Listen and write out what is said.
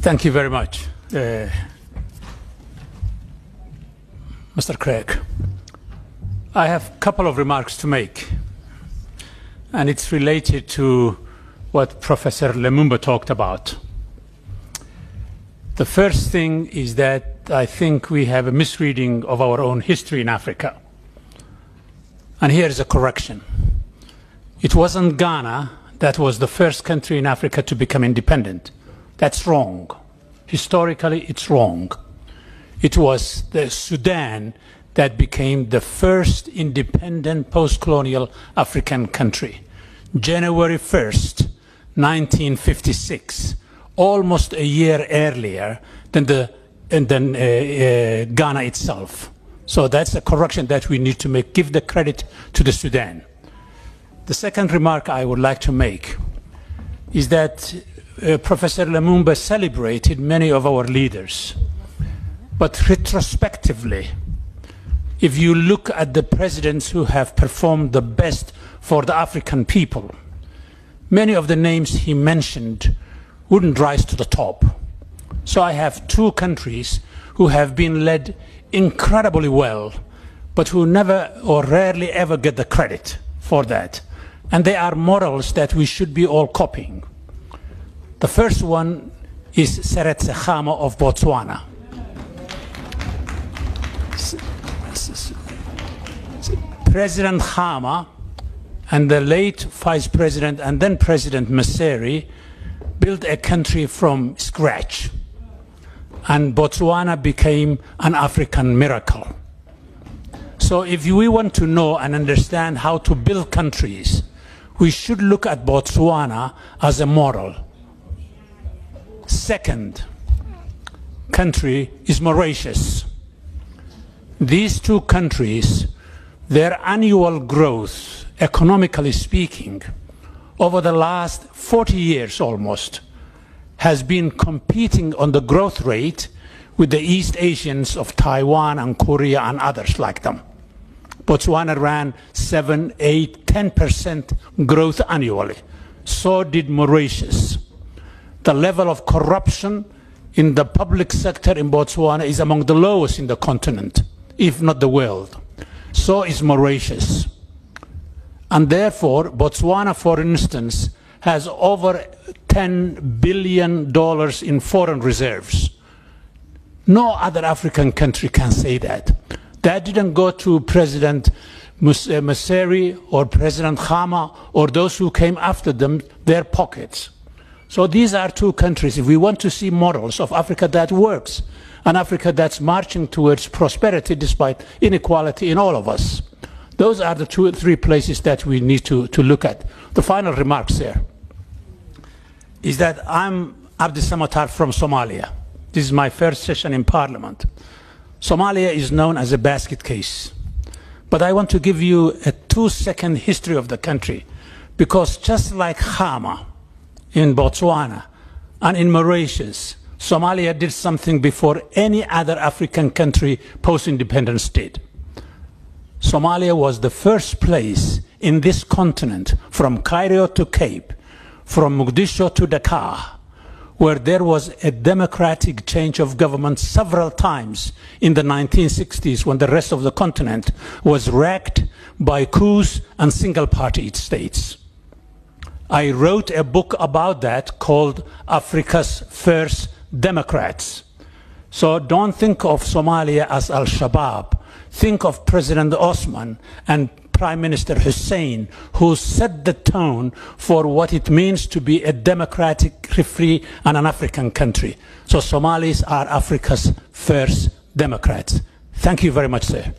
Thank you very much, uh, Mr. Craig. I have a couple of remarks to make, and it's related to what Professor Lumumba talked about. The first thing is that I think we have a misreading of our own history in Africa. And here is a correction. It wasn't Ghana that was the first country in Africa to become independent. That's wrong. Historically, it's wrong. It was the Sudan that became the first independent post-colonial African country. January 1st, 1956, almost a year earlier than, the, than uh, uh, Ghana itself. So that's a correction that we need to make. Give the credit to the Sudan. The second remark I would like to make is that uh, Professor Lumumba celebrated many of our leaders. But retrospectively, if you look at the presidents who have performed the best for the African people, many of the names he mentioned wouldn't rise to the top. So I have two countries who have been led incredibly well, but who never or rarely ever get the credit for that. And they are models that we should be all copying. The first one is Seretse Khama of Botswana. President Khama and the late Vice President and then President Masire built a country from scratch. And Botswana became an African miracle. So if we want to know and understand how to build countries, we should look at Botswana as a model. Second country is Mauritius. These two countries, their annual growth, economically speaking, over the last 40 years almost, has been competing on the growth rate with the East Asians of Taiwan and Korea and others like them. Botswana ran 7, 8, 10% growth annually. So did Mauritius. The level of corruption in the public sector in Botswana is among the lowest in the continent, if not the world. So is Mauritius. And therefore, Botswana, for instance, has over $10 billion in foreign reserves. No other African country can say that. That didn't go to President Masire uh, or President Khama or those who came after them, their pockets. So these are two countries. If we want to see models of Africa that works, an Africa that's marching towards prosperity despite inequality in all of us, those are the two or three places that we need to, to look at. The final remarks there is that I'm Abdi Samatar from Somalia. This is my first session in Parliament. Somalia is known as a basket case. But I want to give you a two-second history of the country because just like Khama in Botswana and in Mauritius, Somalia did something before any other African country post-independence did. Somalia was the first place in this continent from Cairo to Cape from Mogadishu to Dakar, where there was a democratic change of government several times in the 1960s when the rest of the continent was wrecked by coups and single-party states. I wrote a book about that called Africa's First Democrats. So don't think of Somalia as Al-Shabaab. Think of President Osman and Prime Minister Hussein, who set the tone for what it means to be a democratic, free, and an African country. So Somalis are Africa's first Democrats. Thank you very much, sir.